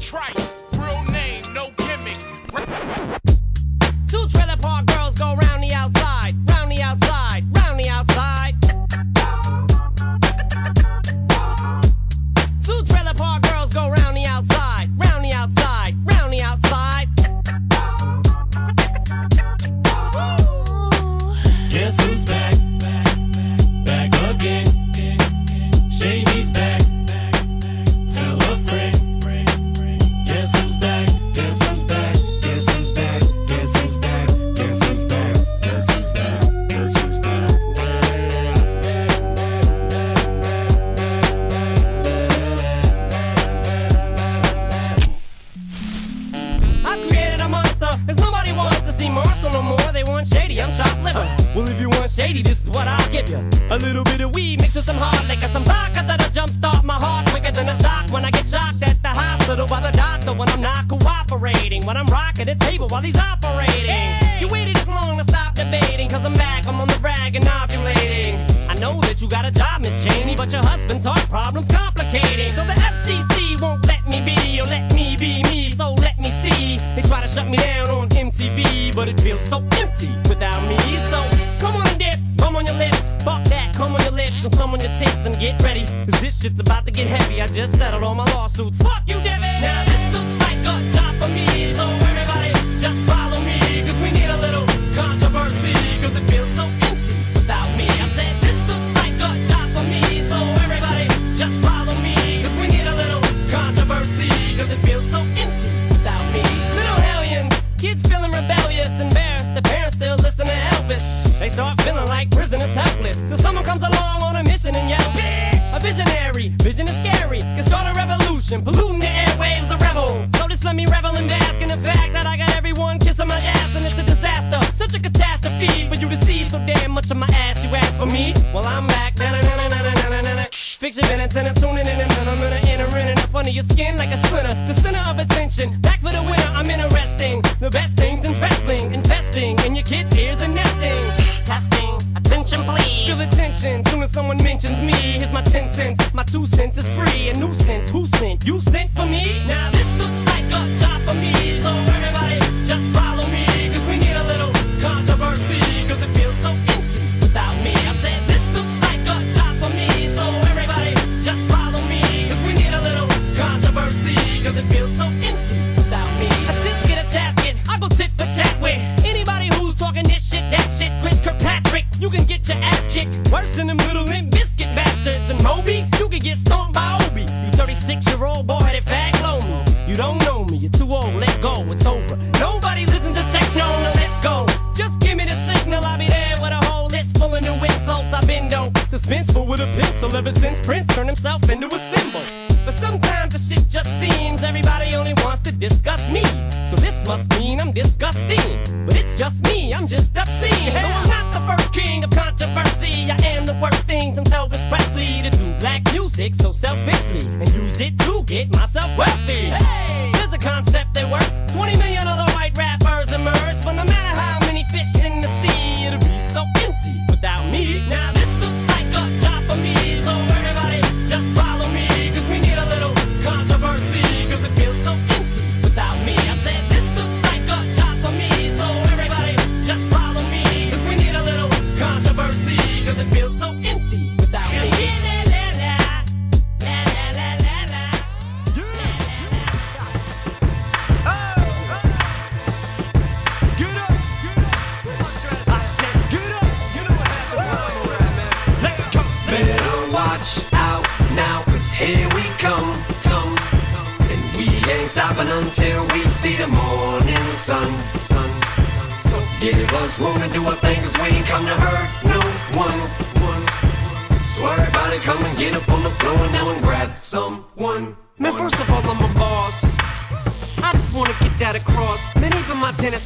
Trice, liquor, some vodka that'll jumpstart my heart quicker than a shock when I get shocked at the hospital by the doctor when I'm not cooperating. When I'm rocking the table while he's operating. You waited this long to stop debating, cause I'm back, I'm on the rag and ovulating. I know that you got a job, Miss Cheney, but your husband's heart problem's complicating. So the FCC won't let me be, or let me be me, so let me see. They try to shut me down on MTV, but it feels so empty without me. Come on your some on your tits, and get ready. Cause this shit's about to get heavy. I just settled all my lawsuits. Fuck you, Debbie! A revolution, polluting the airwaves, a rebel. So just let me revel and bask in the fact that I got everyone kissing my ass, and it's a disaster, such a catastrophe for you to see so damn much of my ass. You ask for me, well I'm back. Fix your minutes and I'm tuning in and I'm gonna enter in and up under your skin like a splinter. The center of attention, back for the winner. I'm interesting. The best things in wrestling, investing in your kids' ears and nesting. Testing, attention please. Feel the tension soon as someone mentions me. Ten cents, my two cents is free. A nuisance, who sent? You sent for me? Now this looks like a job for me, so everybody just follow me, cause we need a little controversy, cause it feels so empty without me. I said this looks like a job for me, so everybody just follow me, cause we need a little controversy, cause it feels so empty without me. I just get a tasket, I go tit for tat with anybody who's talking this shit, that shit. Chris Kirkpatrick, you can get your ass kicked worse than them little limp bastards. And Moby, you can get stomped by Obie. You 36 year old boy headed fag me. You don't know me, you're too old, let go, it's over. Nobody listen to techno, now let's go. Just give me the signal, I'll be there with a whole list full of new insults. I've been dope, suspenseful with a pencil ever since Prince turned himself into a symbol. But sometimes the shit just seems everybody only wants to discuss me. So this must mean I'm disgusting. But it's just me, I'm just obscene. No, I'm not the first king of controversy. I am the worst things I'm Elvis Presley to do black music so selfishly and use it to get myself wealthy. Hey, there's a concept that works. 20 million other white rappers emerge, but no matter how many fish in the sea, it'll be so empty without me. Now this looks like a job for me, so everybody just follow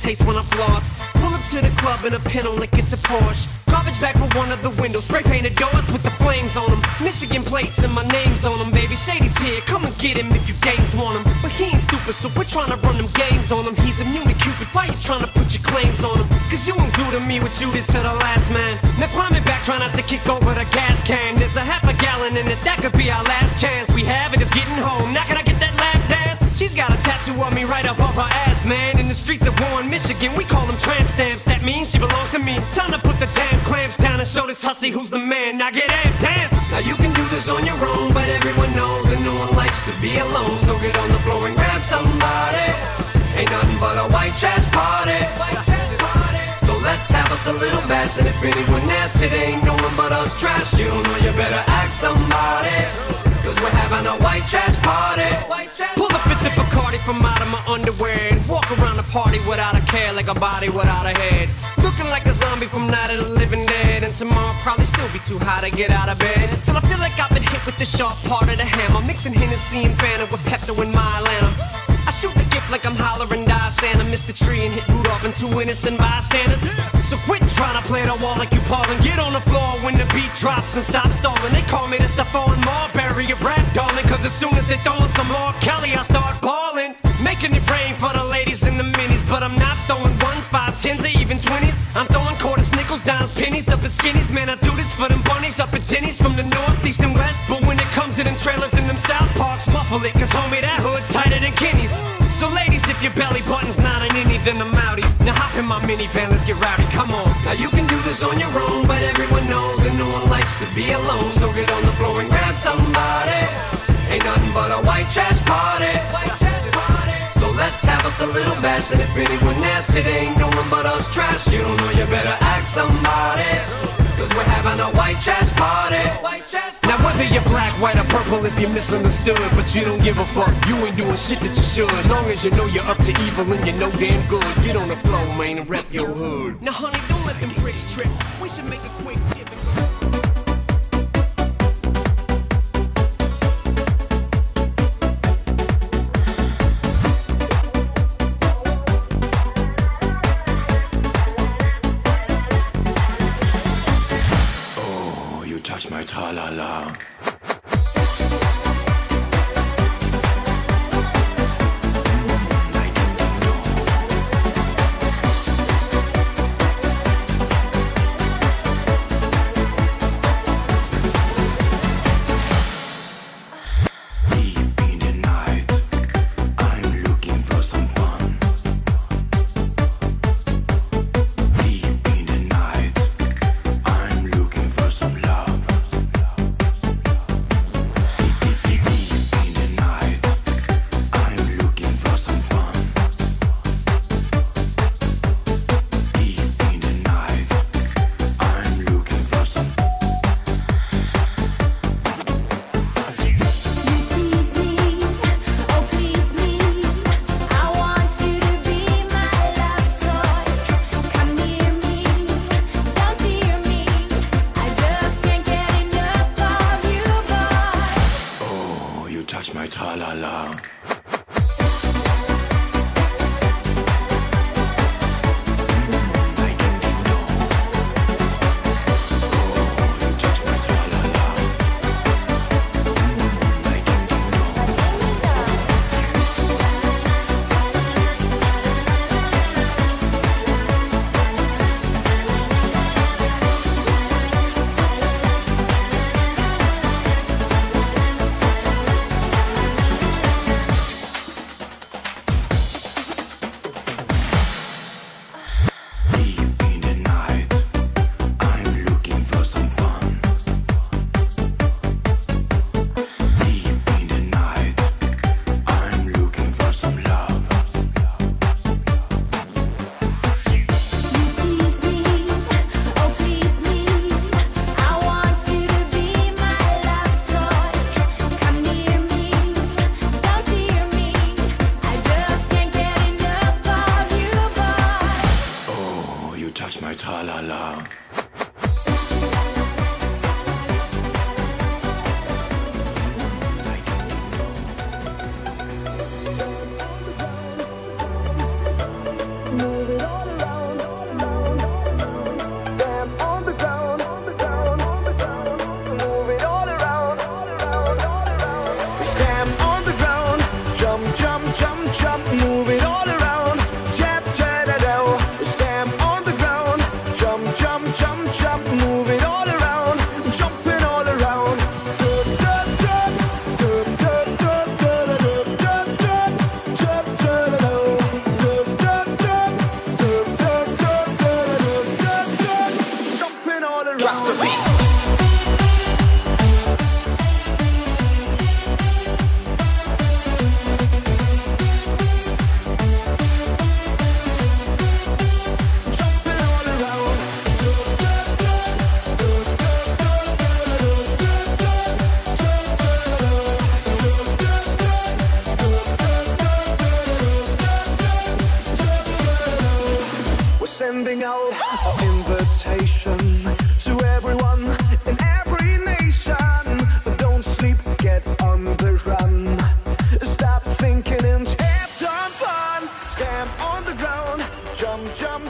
hates when I'm lost. Pull up to the club in a pinto like it's a Porsche. Garbage bag for one of the windows. Spray painted doors with the flames on them. Michigan plates and my name's on them, baby. Shady's here, come and get him if you games want him. But he ain't stupid, so we're trying to run them games on him. He's immune to Cupid, why you trying to put your claims on him? Cause you to me what you did to the last man. Now climbing back, try not to kick over the gas can. There's a half a gallon in it, that could be our last chance. We have it, it's getting home. Now tattoo of me right above her ass, man. In the streets of Warren, Michigan, we call them tramp stamps. That means she belongs to me. Time to put the damn clamps down and show this hussy who's the man. Now get amped, dance. Now you can do this on your own, but everyone knows that no one likes to be alone. So get on the floor and grab somebody. Ain't nothing but a white trash party. So let's have us a little bash, and if anyone asks, it ain't no one but us trash. You don't know, you better ask somebody. Cause we're having a white trash party. Pull the fifth of Bacardi from out of my underwear and walk around the party without a care, like a body without a head. Looking like a zombie from Night of the Living Dead. And tomorrow I'll probably still be too high to get out of bed. Till I feel like I've been hit with the sharp part of the hammer. Mixing Hennessy and Fanta with Pepto in my Atlanta. I shoot the gift like I'm hollering die Santa. Miss the tree and hit Rudolph and two innocent bystanders. So quit trying to play the wall like you Paul and get on the floor when the beat drops and stop stalling. They call me the Stephon Marbury of rap, darling. Cause as soon as they throw some more Kelly, I start balling. Making it rain for the ladies in the minis. But I'm not throwing ones, five, tens, or even twenties. I'm throwing quarters, nickels, dimes, pennies up at skinnies. Man, I do this for them bunnies up at Denny's from the northeast and west. But when it comes to them trailers in them South Parks, muffle it. Cause homie, that hood's tighter than Kenny's. So ladies, if your belly button's not an innie, then I'm outie. Now hop in my minivan, let's get rowdy. Come on. Now you can do this on your own, but everyone knows that no one likes to be alone. So get on the floor and grab somebody. Ain't nothing but a white trash party. So let's have us a little bash, and if anyone asks, it ain't no one but us trash. You don't know, you better ask somebody. Cause we're having a white trash party. Now whether you're black, white, or purple, if you're misunderstood, but you don't give a fuck, you ain't doing shit that you should. Long as you know you're up to evil and you know damn good, get on the floor, man, and rep your hood. Now honey, don't let them pricks trip. We should make a quick dip.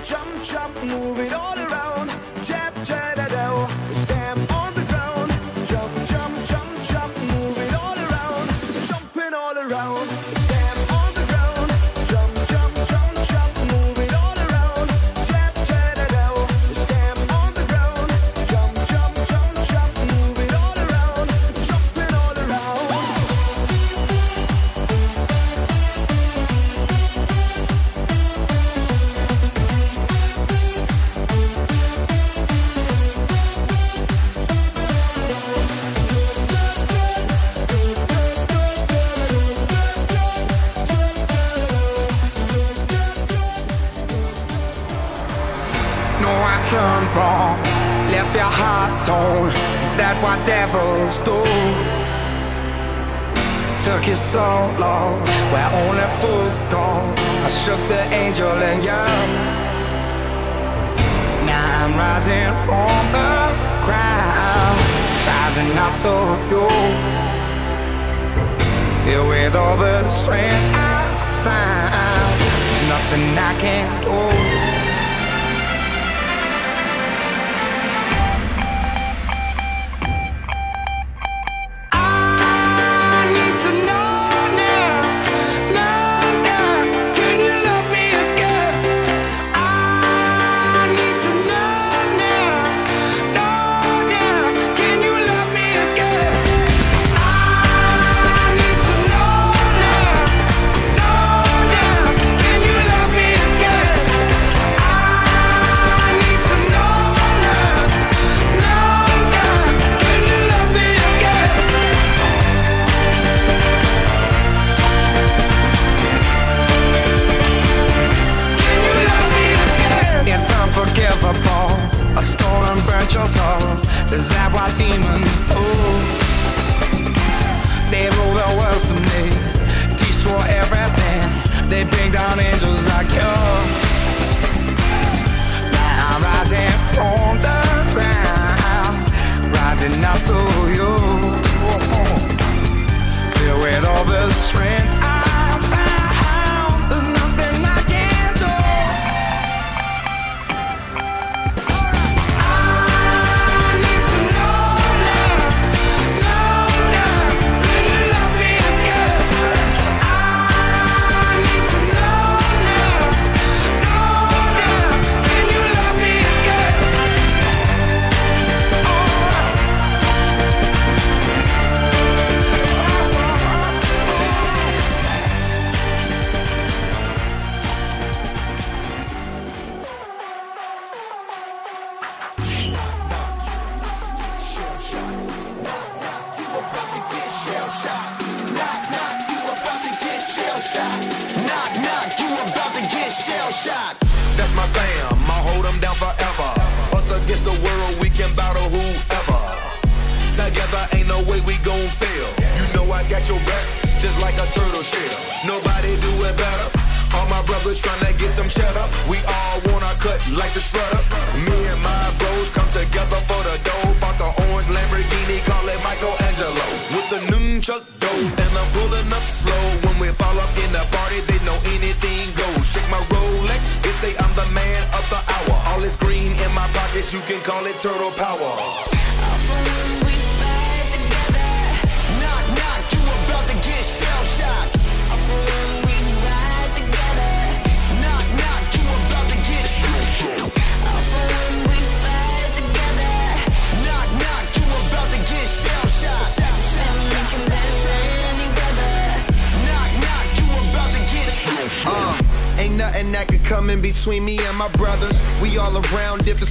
jump, jump, move it all around. Only fools go. I shook the angel and young. Now I'm rising from the ground, rising up to you. Filled with all the strength I found, there's nothing I can't do.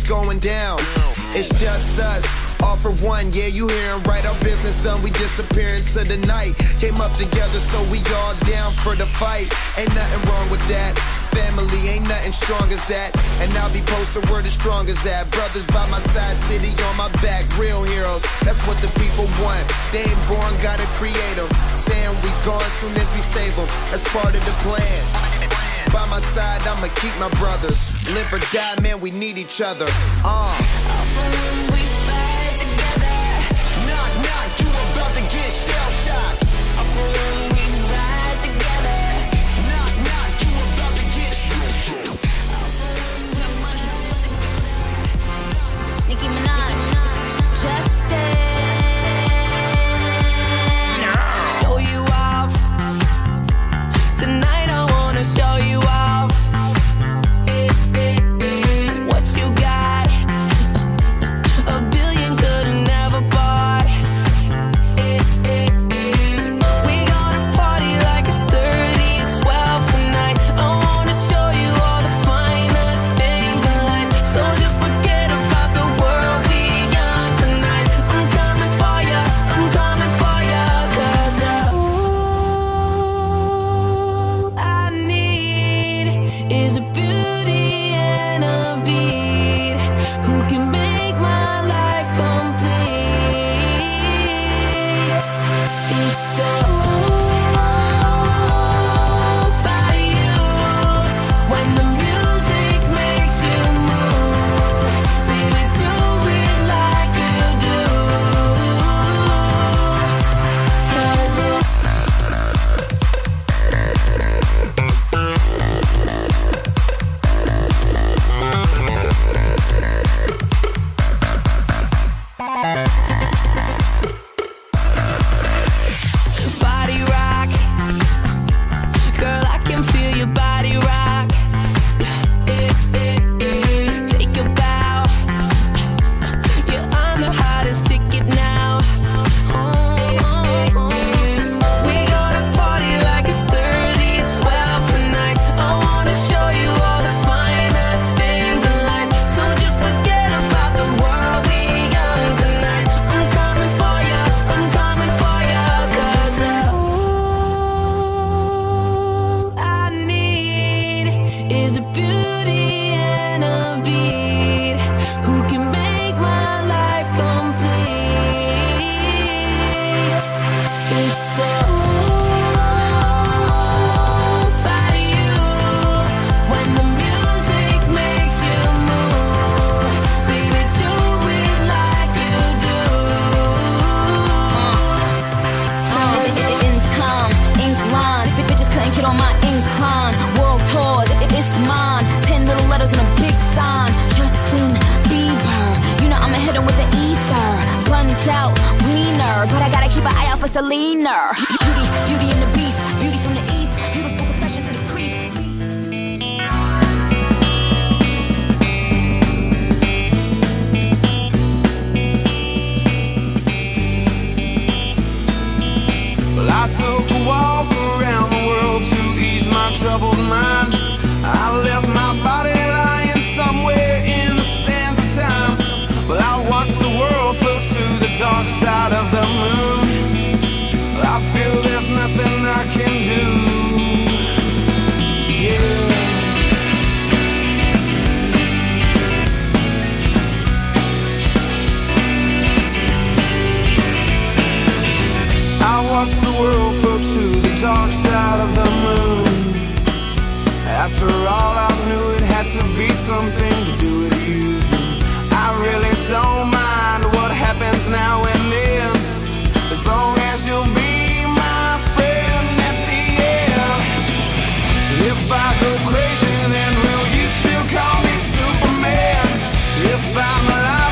Going down. It's just us. All for one, yeah, you hearing right. Our business done, we disappear into the night. Came up together, so we all down for the fight. Ain't nothing wrong with that. Family ain't nothing strong as that. And I'll be posting word as strong as that. Brothers by my side, city on my back, real heroes. That's what the people want. They ain't born, gotta create them. Saying we gone soon as we save them. That's part of the plan. By my side, I'ma keep my brothers. Live or die, man, we need each other. Uh. After all, I knew it had to be something to do with you. I really don't mind what happens now and then, as long as you'll be my friend at the end. If I go crazy, then will you still call me Superman? If I'm alive.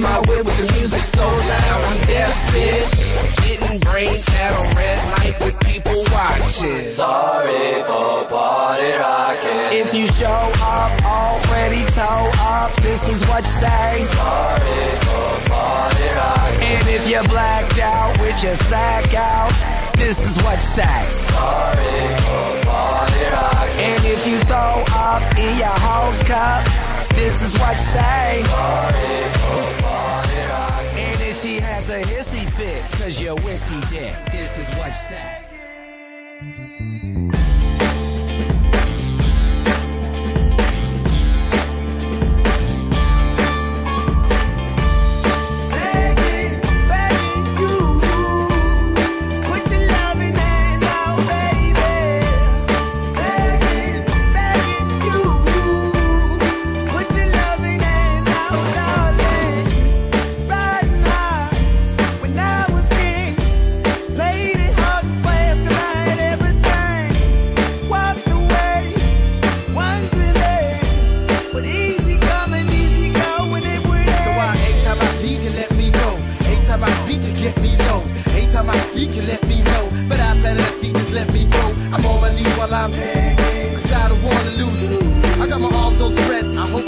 My way with the music so loud, I'm deaf, bitch. Getting brain at a red light with people watching. Sorry for party rocking. If you show up already toe up, this is what you say. Sorry for party rocking. And if you're blacked out with your sack out, this is what you say. Sorry for party rocking. And if you throw up in your host cup, this is what you say. And if she has a hissy fit, cause you're whiskey dick, this is what you say. Get me low. Anytime I seek you, let me know. But I planted a seed, just let me go. I'm on my knees while I'm Cause I don't wanna lose. I got my arms all spread. I hope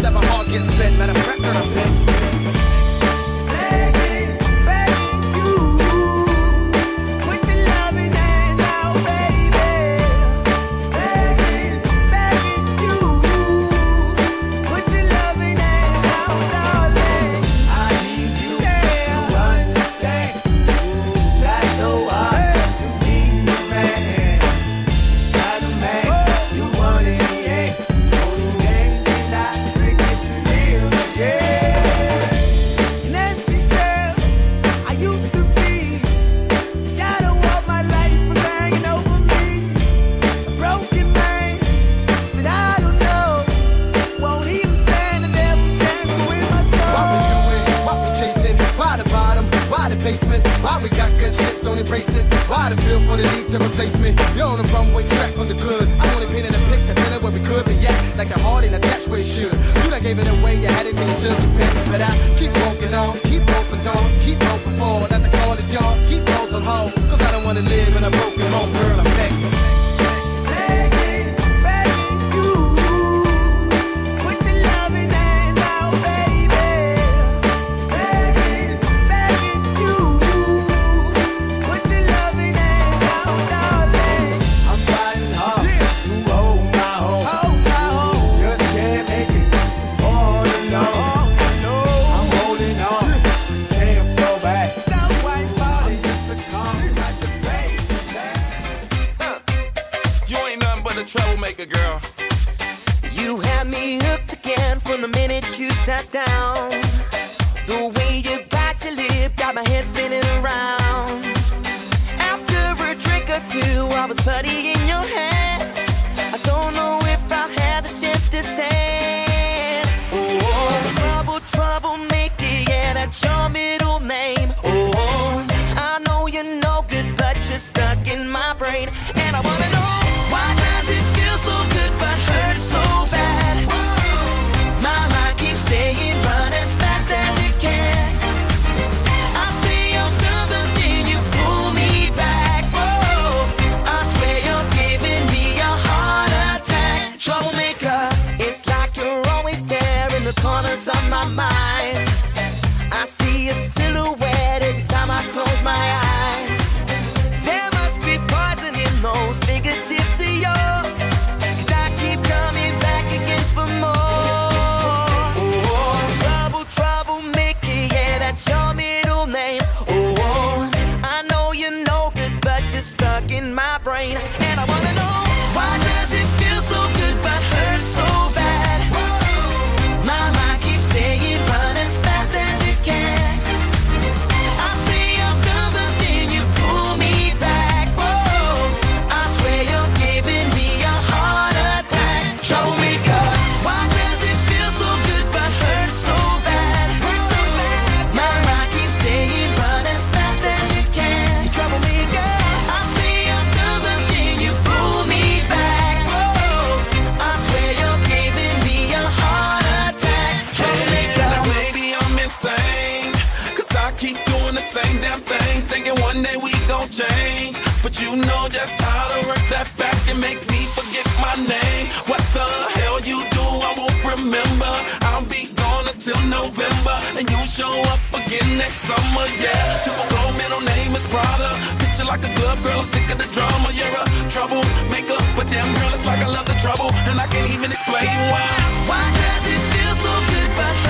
we got good shit, don't embrace it? Why the feel for the need to replace me? You're on the runway track from the good. I'm only painting a picture, telling where we could be at. Like a heart in a dash where it should. You done gave it away, you had it till you took your pick. But I keep walking on, keep open doors, keep open forward. That the call is yours, keep those on hold. Cause I don't wanna live in a broken home, girl, I'm Hooked again from the minute you sat down. The way you bite your lip got my head spinning around. After a drink or two, I was putty in your hands. show up again next summer, yeah. Typical middle name is Prada. Picture like a glove, girl, I'm sick of the drama. You're a troublemaker, but damn, girl, it's like I love the trouble, and I can't even explain why. Why does it feel so good behind?